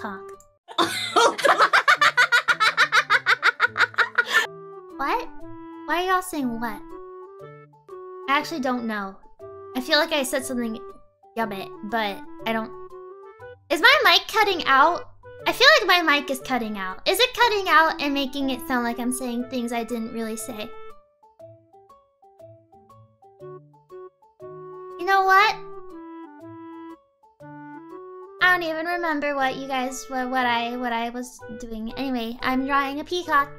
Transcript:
cock. what? Why are y'all saying what? I actually don't know. I feel like I said something yummy, but I don't. Is my mic cutting out? I feel like my mic is cutting out. Is it cutting out and making it sound like I'm saying things I didn't really say? You know what? Don't even remember what you guys what what I what I was doing. Anyway, I'm drawing a peacock.